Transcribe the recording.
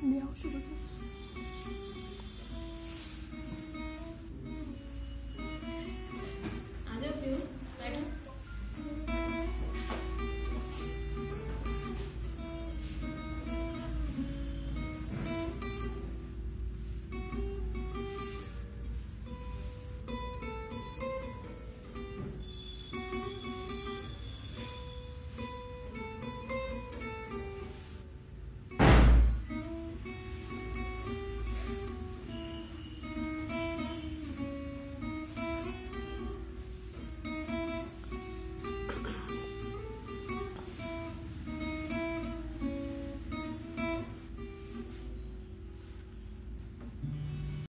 描述的东西。